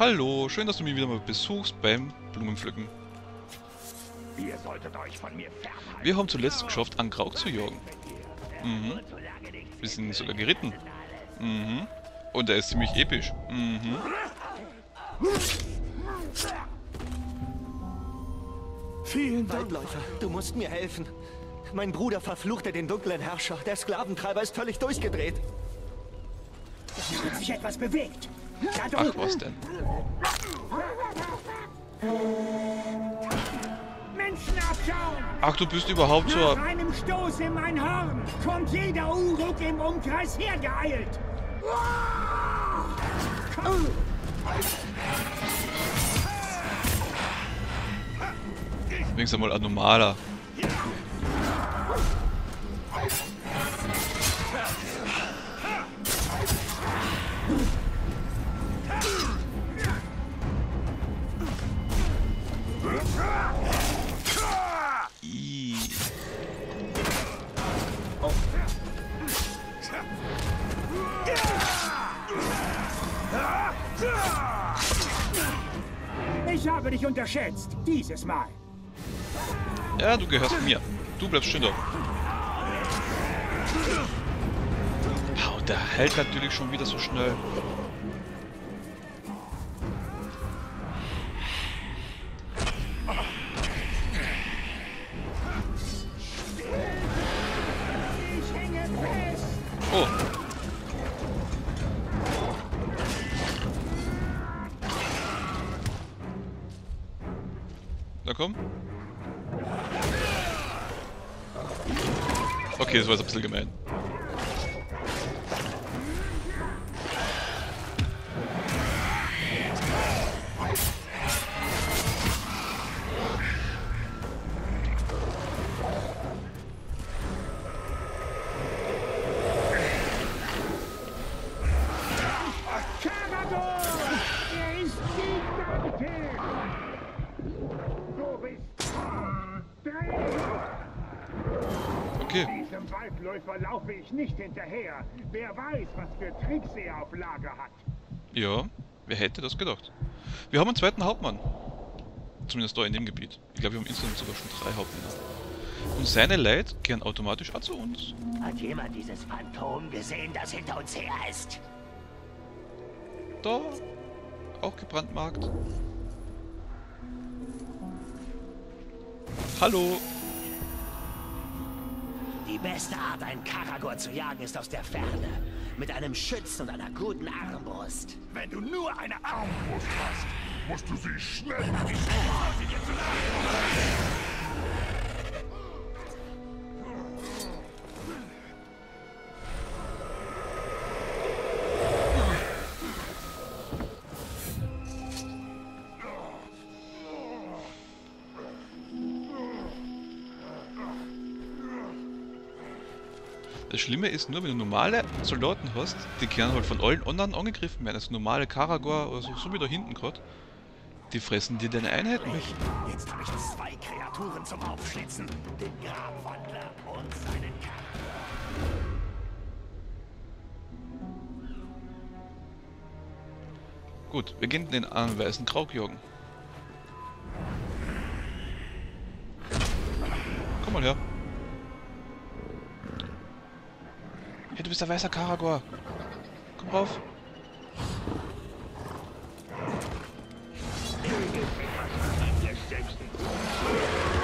Hallo, schön, dass du mich wieder mal besuchst beim Blumenpflücken. Ihr solltet euch von mir fernhalten. Wir haben zuletzt geschafft, einen Krauk zu jagen. Mhm. Wir sind sogar geritten. Mhm. Und er ist ziemlich episch. Mhm. Vielen Dank. Waldläufer, du musst mir helfen. Mein Bruder verfluchte den dunklen Herrscher. Der Sklaventreiber ist völlig durchgedreht. Es hat sich etwas bewegt. Ach, was denn? Menschen abschauen. Ach, du bist überhaupt so... Nach ein- einem Stoß in mein Horn kommt jeder Uruk im Umkreis hergeeilt. Wenigstens einmal ein normaler. Ich habe dich unterschätzt. Dieses Mal. Ja, du gehörst mir. Du bleibst schön da. Und der hält natürlich schon wieder so schnell. Oh. Na komm. Okay, das war jetzt ein bisschen gemein. Lager hat. Ja, wer hätte das gedacht? Wir haben einen zweiten Hauptmann. Zumindest da in dem Gebiet. Ich glaube, wir haben insgesamt sogar schon drei Hauptmänner. Und seine Leid kehren automatisch auch zu uns. Hat jemand dieses Phantom gesehen, das hinter uns her ist? Da. Auch gebrandmarkt. Hallo. Die beste Art, einen Karagor zu jagen, ist aus der Ferne. Mit einem Schützen und einer guten Armbrust. Wenn du nur eine Armbrust hast, musst du sie schnell Das Schlimme ist nur, wenn du normale Soldaten hast, die können halt von allen anderen angegriffen werden. Also normale Karagor oder so, so wie da hinten gerade. Die fressen dir deine Einheiten weg. Jetzt habe ich zwei Kreaturen zum Aufschlitzen. Den Grabwandler und seinen Karagor. Gut, wir gehen den einen weißen Krauk jagen. Komm mal her. Hey, du bist der weiße Karagor. Komm rauf.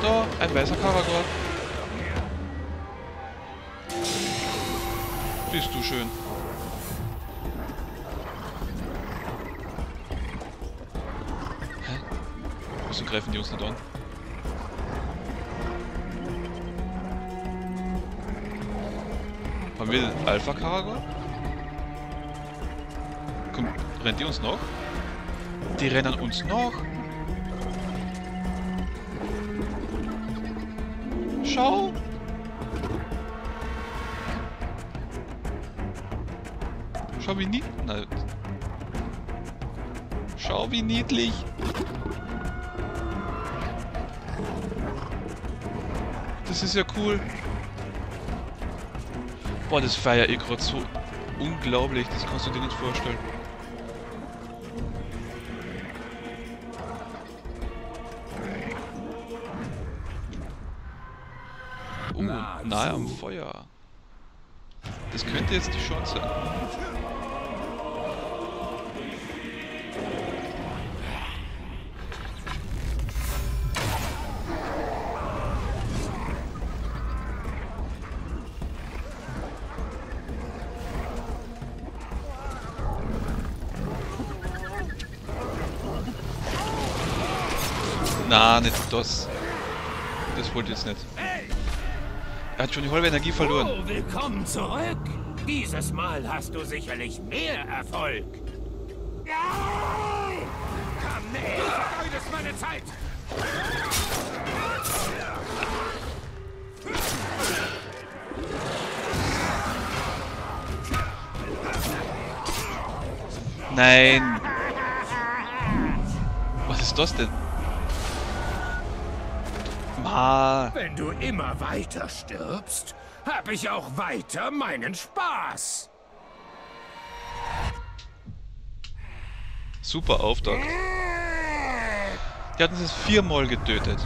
Da, ein weißer Karagor. Bist du schön. Hä? Wieso greifen die uns nicht an? Haben wir den Alpha Karagor? Komm, rennt die uns noch? Die rennen uns noch? Schau! Schau wie niedlich. Schau wie niedlich. Das ist ja cool. Boah, das war ja eh gerade so unglaublich. Das kannst du dir nicht vorstellen. Oh, nahe am Feuer. Das könnte jetzt die Chance sein. Na, nicht das. Das wollte ich jetzt nicht. Er hat schon die halbe Energie verloren. Oh, willkommen zurück. Dieses Mal hast du sicherlich mehr Erfolg. Ja! Komm näher, du vergeudest meine Zeit. Nein. Was ist das denn? Ma. Wenn du immer weiter stirbst, hab ich auch weiter meinen Spaß. Super Auftakt. Die hatten es viermal getötet.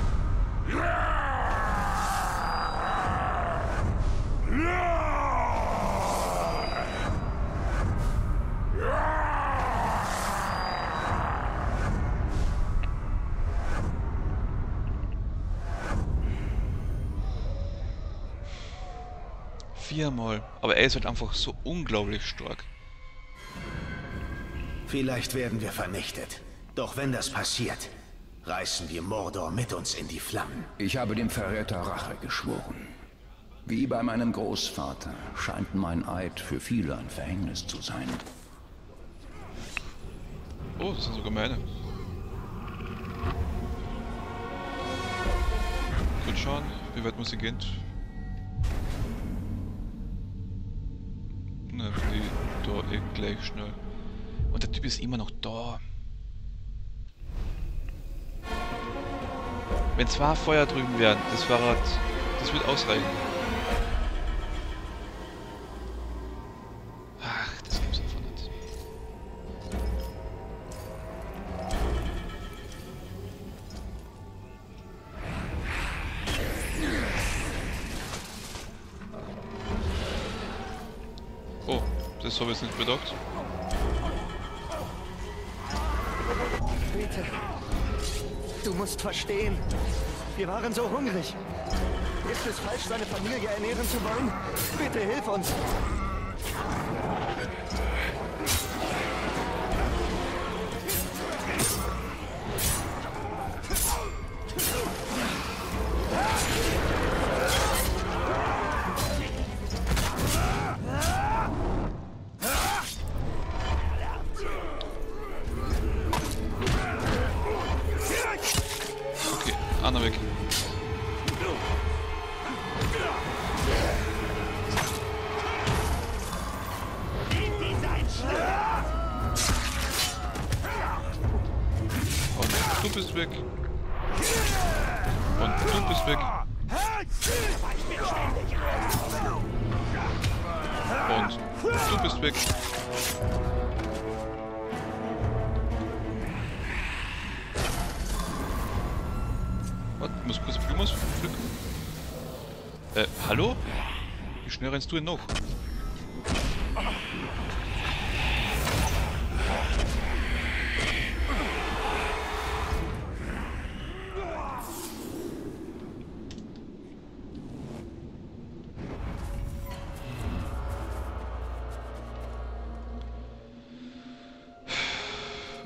Viermal. Aber er ist halt einfach so unglaublich stark. Vielleicht werden wir vernichtet. Doch wenn das passiert, reißen wir Mordor mit uns in die Flammen. Ich habe dem Verräter Rache geschworen. Wie bei meinem Großvater scheint mein Eid für viele ein Verhängnis zu sein. Oh, das sind sogar meine. Kurz schauen, wie weit muss ich gehen? Eh gleich schnell. Und der Typ ist immer noch da. Wenn zwei Feuer drüben wären, das Fahrrad, das wird ausreichen. Das habe ich jetzt nicht bedacht. Bitte. Du musst verstehen. Wir waren so hungrig. Ist es falsch, seine Familie ernähren zu wollen? Bitte hilf uns. Okay, Anna weg. Und du denn noch?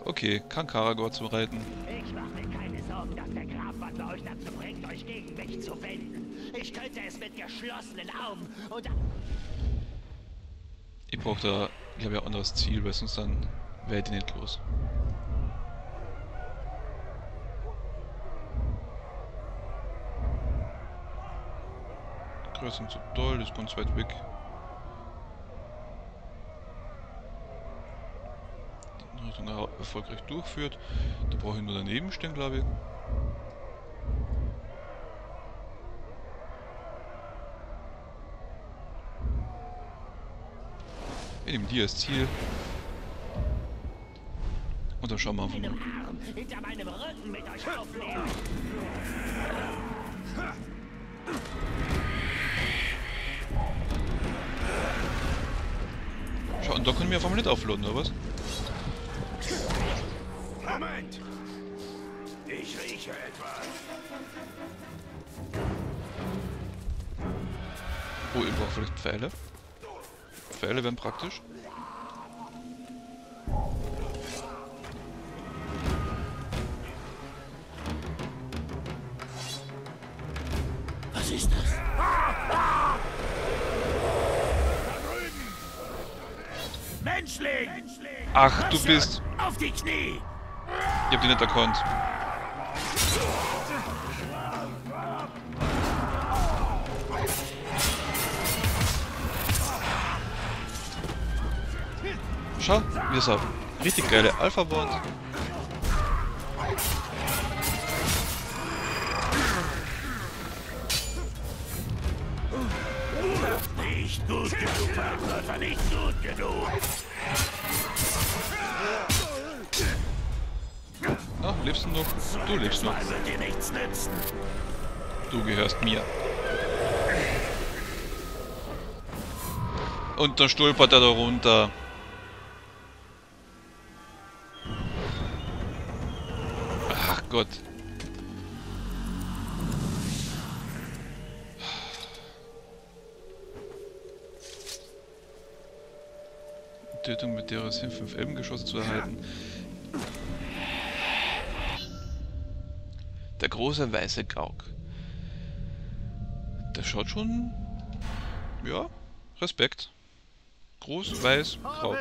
Okay, kann Karagor zum Reiten. Ich mache mir keine Sorgen, dass der Grabwandler euch dazu bringt, euch gegen mich zu wenden. Ich könnte es mit geschlossenen Augen und... Ich brauche da, glaube ich, ein anderes Ziel, weil sonst dann wäre ich nicht los. Kreuz sind zu doll, das ist ganz weit weg. Die Richtung er- erfolgreich durchführt. Da brauche ich nur daneben stehen, glaube ich. Wir nehmen die als Ziel. Und dann schauen wir mal. Schau, und da können wir auf einmal nicht aufladen, oder was? Moment! Ich rieche etwas. Oh, ich brauche vielleicht Pfeile. Pfeile wären praktisch. Was ist das? Menschling! Ach, du bist... Auf die Knie! Ich hab die nicht erkannt. Schau, wir sind richtig geile Alpha-Board. Nicht gut genug, Partner, nicht gut genug. Ah, lebst du noch? Du lebst noch. Du gehörst mir. Und dann stolpert er da runter. Gott. Tötung mit der aus 5 Elbengeschoss zu erhalten. Der große weiße Gauk. Der schaut schon. Ja, Respekt. Groß, weiß, grau.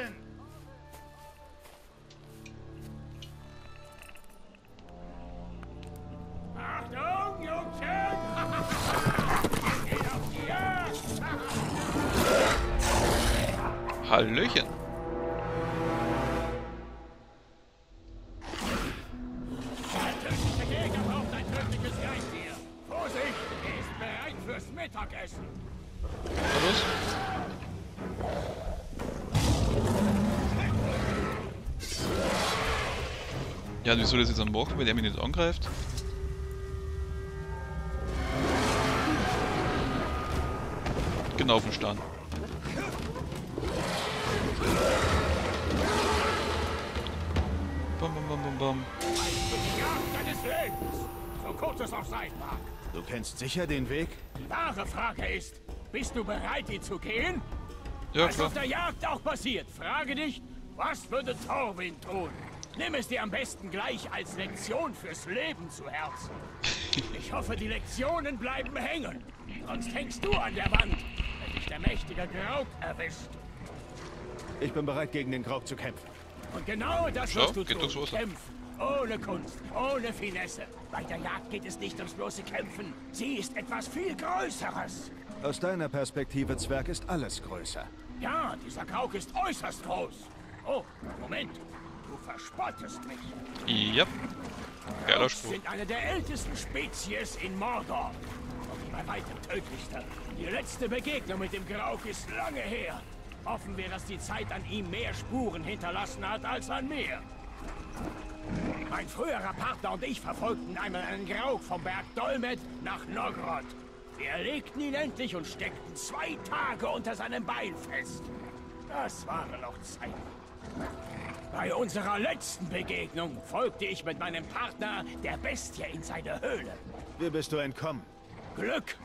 Ja, wie soll das jetzt dann machen, wenn er mich nicht angreift? Genau auf den Stand. Bam, bam, bam, bam, bam. So kurz es auch sein mag. Du kennst sicher den Weg? Die wahre Frage ist, bist du bereit, ihn zu gehen? Ja, Was klar. auf der Jagd auch passiert, frage dich, was würde Thorwin tun? Nimm es dir am besten gleich als Lektion fürs Leben zu Herzen. Ich hoffe, die Lektionen bleiben hängen. Sonst hängst du an der Wand, wenn dich der mächtige Grauk erwischt. Ich bin bereit, gegen den Grauk zu kämpfen. Und genau das wirst du tun. durchs Wasser. Kämpfen. Ohne Kunst, ohne Finesse. Bei der Jagd geht es nicht ums bloße Kämpfen. Sie ist etwas viel Größeres. Aus deiner Perspektive, Zwerg, ist alles größer. Ja, dieser Grauk ist äußerst groß. Oh, Moment. Du verspottest mich. Ja. Geiler Spruch. sind eine der ältesten Spezies in Mordor. Und die bei weitem tödlichste. Die letzte Begegnung mit dem Grauk ist lange her. Hoffen wir, dass die Zeit an ihm mehr Spuren hinterlassen hat als an mir. Mein früherer Partner und ich verfolgten einmal einen Grauk vom Berg Dolmet nach Nogrod. Wir erlegten ihn endlich und steckten zwei Tage unter seinem Bein fest. Das waren noch Zeiten. Bei unserer letzten Begegnung folgte ich mit meinem Partner der Bestie in seine Höhle. Wie bist du entkommen? Glück!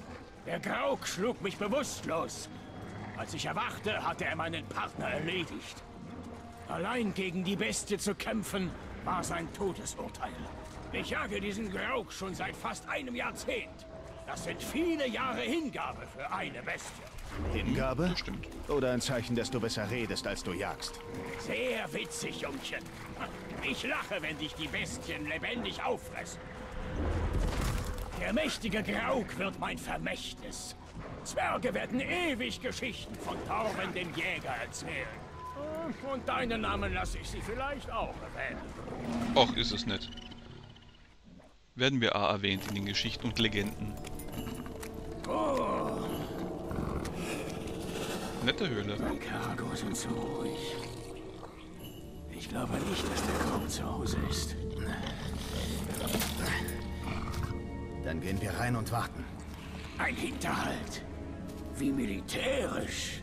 Der Grauk schlug mich bewusstlos. Als ich erwachte, hatte er meinen Partner erledigt. Allein gegen die Bestie zu kämpfen, war sein Todesurteil. Ich jage diesen Grauk schon seit fast einem Jahrzehnt. Das sind viele Jahre Hingabe für eine Bestie. Hingabe? Stimmt. Oder ein Zeichen, dass du besser redest, als du jagst? Sehr witzig, Jungchen. Ich lache, wenn dich die Bestien lebendig auffressen. Der mächtige Grauk wird mein Vermächtnis. Zwerge werden ewig Geschichten von Torben dem Jäger erzählen. Und deinen Namen lasse ich sie vielleicht auch erwähnen. Ach, ist es nicht. Werden wir auch erwähnt in den Geschichten und Legenden. Nette Höhle. Cargo sind so ruhig. Ich glaube nicht, dass der Grauk zu Hause ist. Dann gehen wir rein und warten. Ein Hinterhalt. Wie militärisch.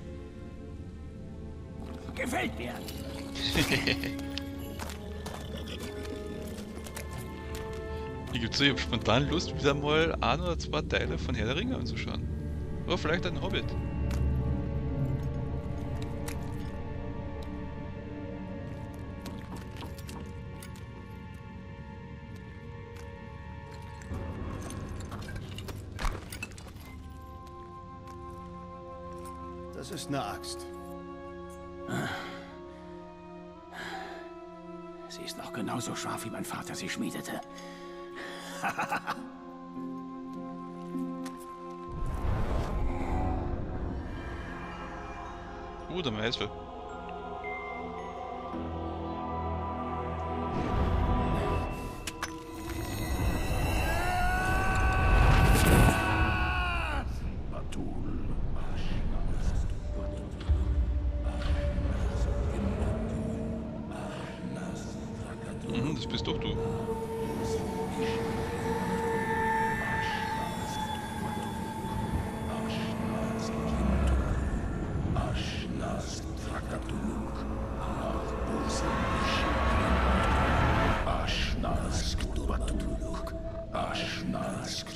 Gefällt mir. Ich gebe zu, ich habe spontan Lust, wieder mal ein oder zwei Teile von Herr der Ringe anzuschauen. Oder vielleicht ein Hobbit. Sie ist noch genauso scharf, wie mein Vater sie schmiedete. Uh, der Meißel. Mhm,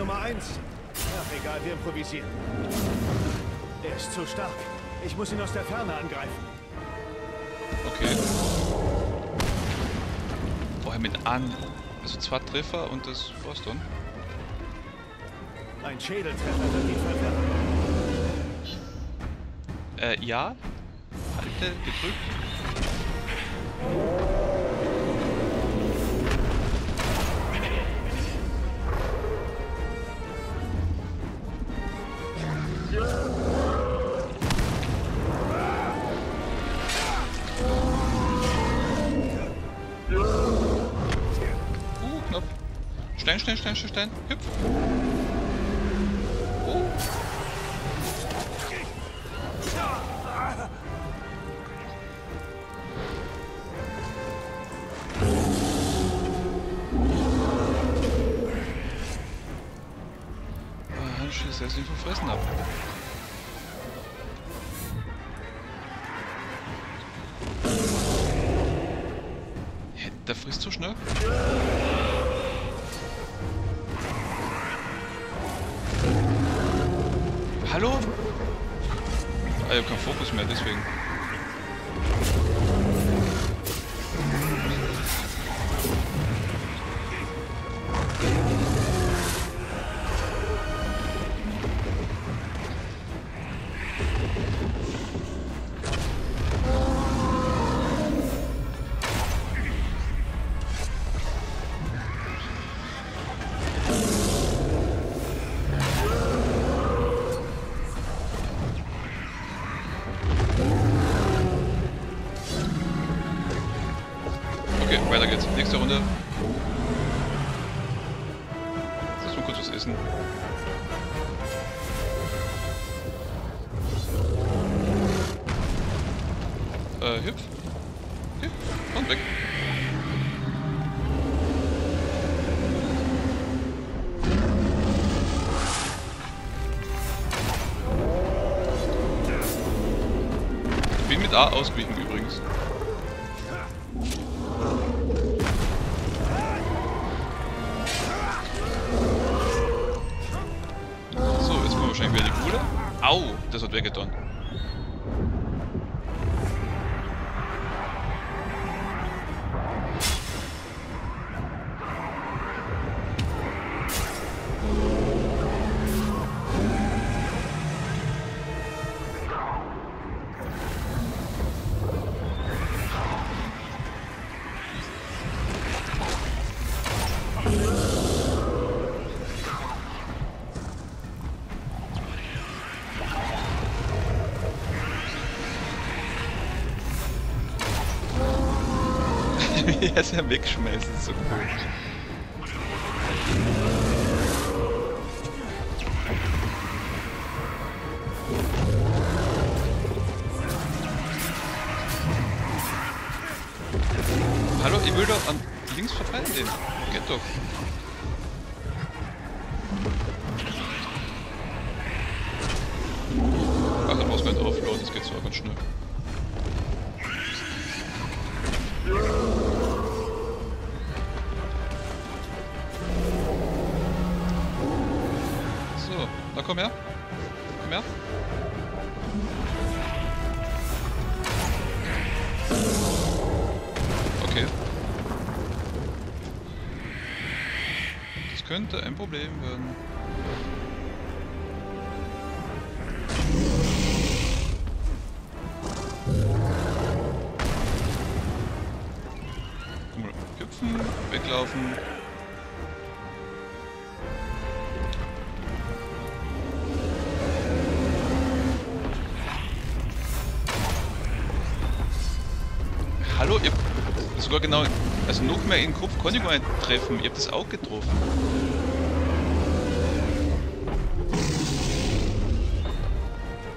Nummer eins. Ach, egal, wir improvisieren. Er ist zu stark. Ich muss ihn aus der Ferne angreifen. Okay. Vorher mit an. Also zwei Treffer und das war's dann. Ein Schädeltreffer wird ihn verwirren. Äh, ja. Halte gedrückt. Uh, knapp. Stein, Stein, Stein, Stein, Stein. Hüpf. Handschuhe ist ihn verfressen ab. Hä, der frisst so schnell? Hallo? Ah, ich hab keinen Fokus mehr, deswegen. Was essen. Äh, hüpf. Hüpf. Und weg. Bin mit A ausgewichen Er es ja wegschmeißt, ist so cool. Hallo, ich will doch an links verteilen den. Geht doch. Komm her. Komm her. Okay. Das könnte ein Problem werden. Sogar genau, also noch mehr in den Kopf kann ich nicht treffen. Ihr habt das auch getroffen.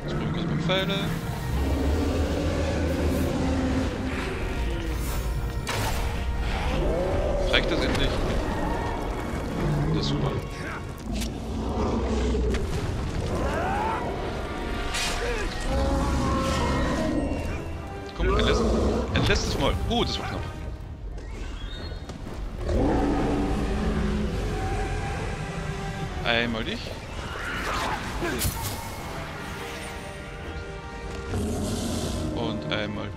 Jetzt probieren wir es mit Pfeile. Reicht das endlich? Das ist super. Komm, ein letztes, ein letztes Mal. Oh, das war knapp. Einmal dich. Und einmal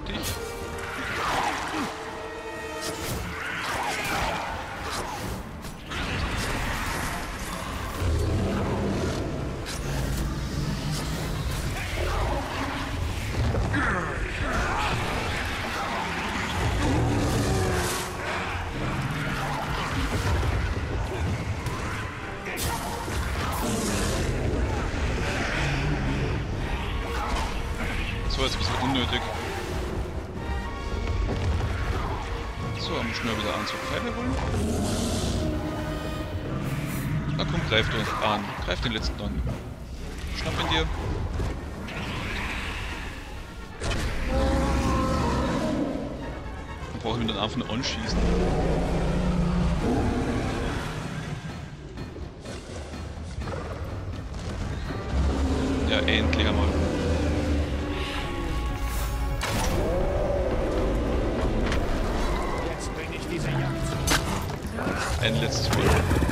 Na komm, greif du an. Greif den letzten an. Schnapp ihn dir. Dann brauchen wir dann einfach nur anschießen. Ja, endlich einmal. Jetzt bringe ich diese Jagd zu. Ein letztes Mal.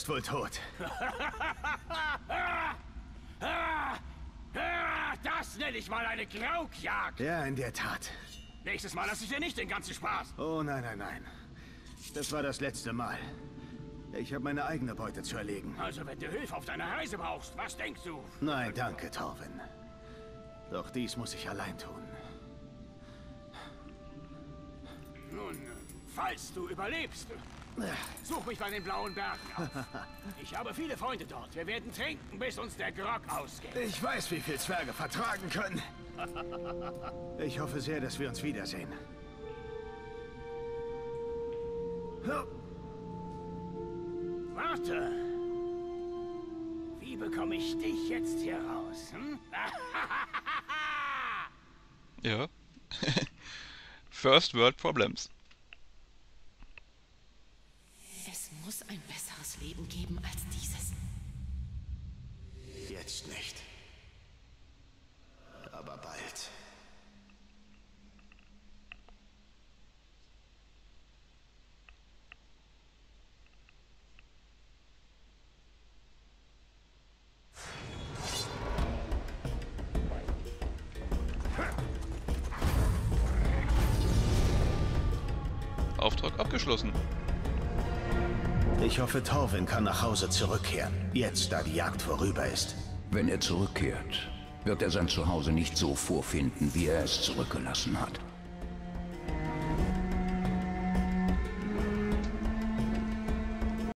Ist wohl tot. Das nenne ich mal eine Graukjagd. Ja, in der Tat. Nächstes Mal lasse ich dir nicht den ganzen Spaß. Oh nein, nein, nein. Das war das letzte Mal. Ich habe meine eigene Beute zu erlegen. Also wenn du Hilfe auf deiner Reise brauchst, was denkst du? Nein, danke, Torvin. Doch dies muss ich allein tun. Nun, falls du überlebst, such mich bei den Blauen Bergen auf. Ich habe viele Freunde dort. Wir werden trinken, bis uns der Grog ausgeht. Ich weiß, wie viel Zwerge vertragen können. Ich hoffe sehr, dass wir uns wiedersehen. Warte. Wie bekomme ich dich jetzt hier raus? Hm? Ja. First World Problems. Es muss ein besseres Leben geben als dieses. Jetzt nicht. Torwin kann nach Hause zurückkehren. Jetzt, da die Jagd vorüber ist. Wenn er zurückkehrt, wird er sein Zuhause nicht so vorfinden, wie er es zurückgelassen hat.